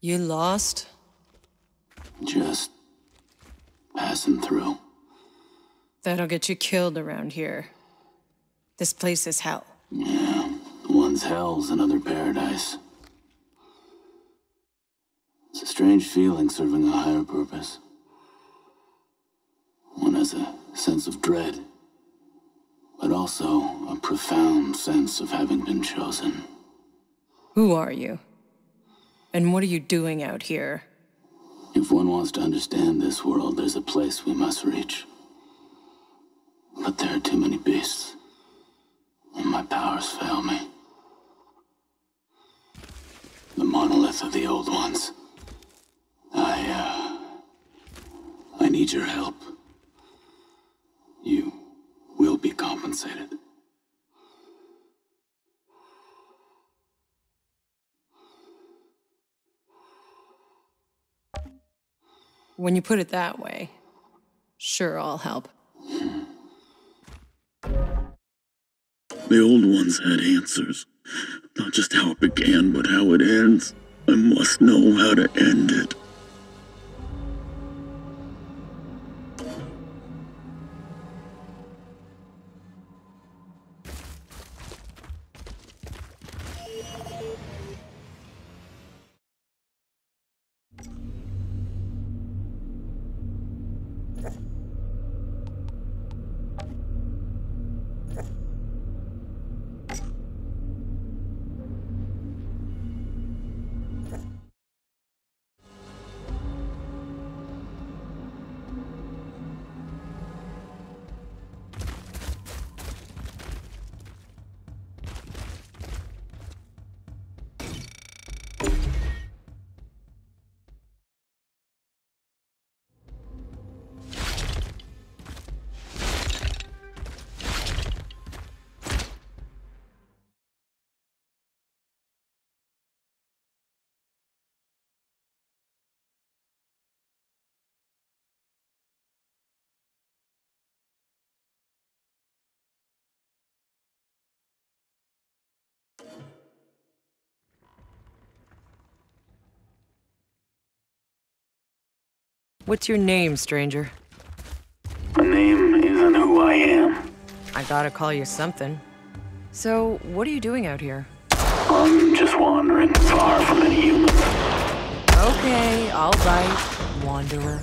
You lost? Just passing through. That'll get you killed around here. This place is hell. Yeah, one's hell's another paradise. It's a strange feeling serving a higher purpose. One has a sense of dread, but also a profound sense of having been chosen. Who are you? And what are you doing out here? If one wants to understand this world, there's a place we must reach. But there are too many beasts, and my powers fail me. The monolith of the old ones. I, uh... I need your help. You will be compensated. When you put it that way, sure, I'll help. The old ones had answers. Not just how it began, but how it ends. I must know how to end it. What's your name, stranger? A name isn't who I am. I gotta call you something. So, what are you doing out here? I'm just wandering far from any human. Okay, alright, wanderer.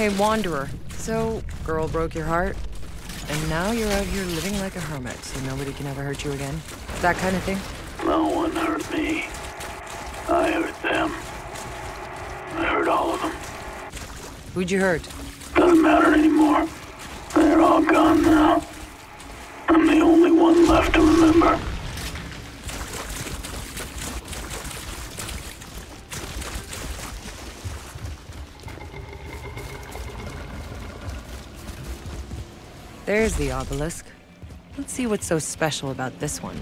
Hey, Wanderer. So, girl broke your heart, and now you're out here living like a hermit, so nobody can ever hurt you again? That kind of thing? No one hurt me. I hurt them. I hurt all of them. Who'd you hurt? Doesn't matter anymore. They're all gone now. I'm the only one left to remember. There's the obelisk. Let's see what's so special about this one.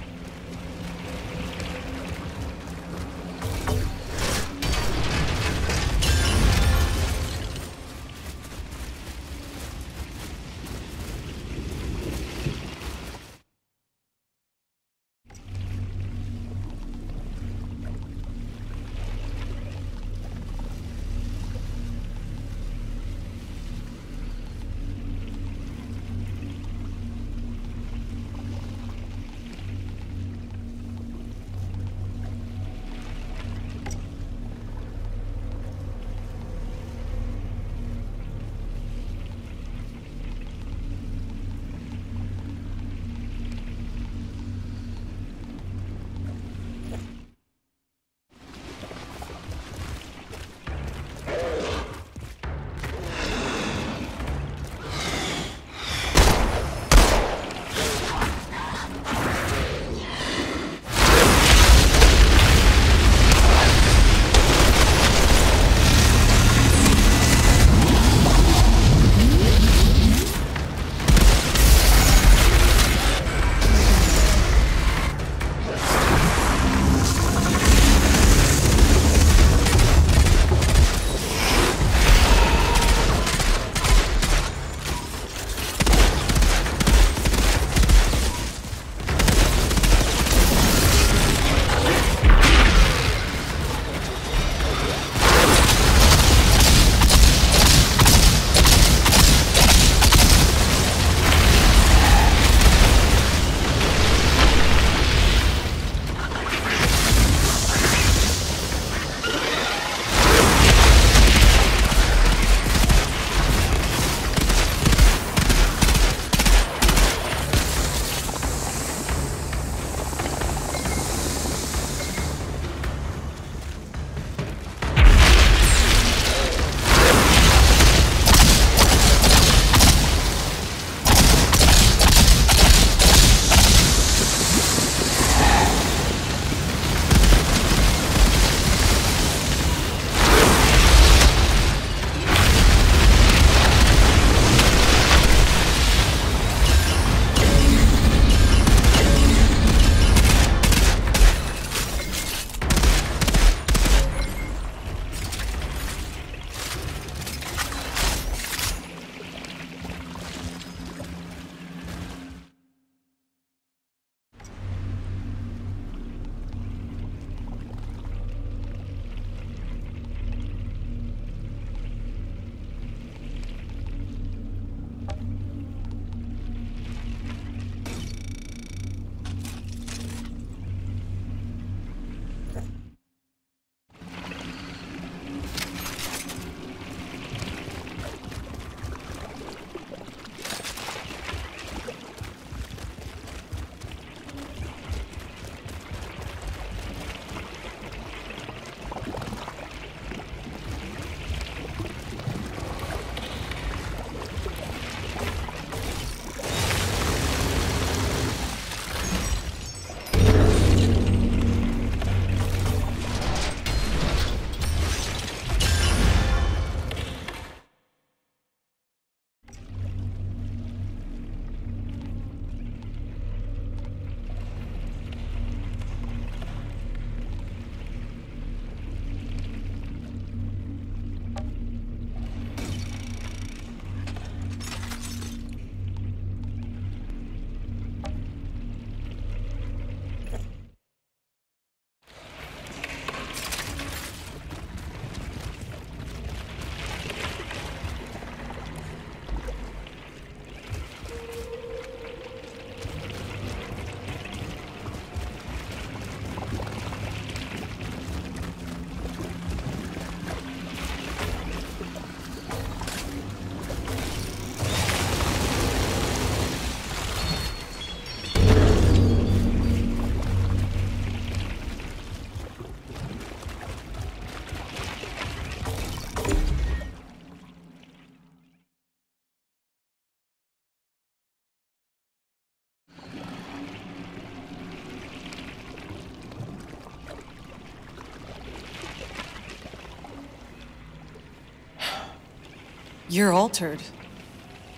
You're altered.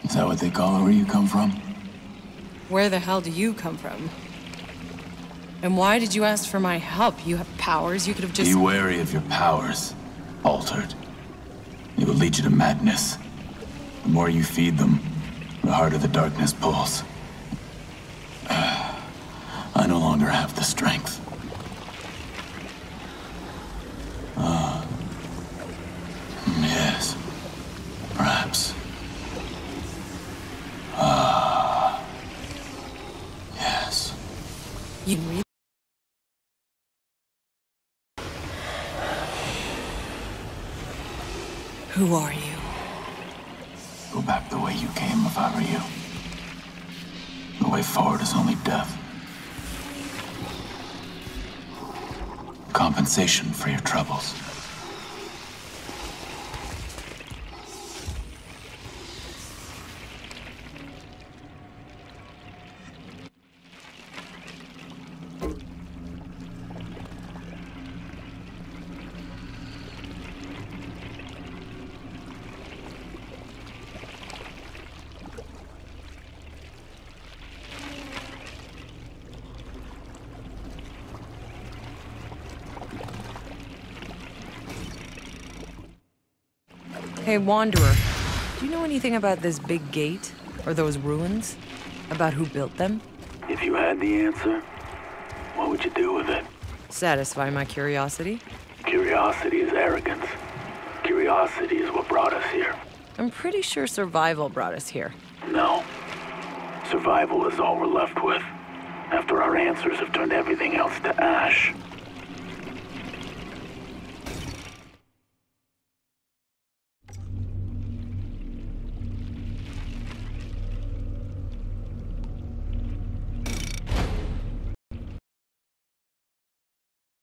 Is that what they call it where you come from? Where the hell do you come from? And why did you ask for my help? You have powers. You could have just. Be wary of your powers, altered. It will lead you to madness. The more you feed them, the harder the darkness pulls. I no longer have the strength. Compensation for your troubles. Hey, Wanderer. Do you know anything about this big gate? Or those ruins? About who built them? If you had the answer, what would you do with it? Satisfy my curiosity? Curiosity is arrogance. Curiosity is what brought us here. I'm pretty sure survival brought us here. No. Survival is all we're left with. After our answers have turned everything else to ash.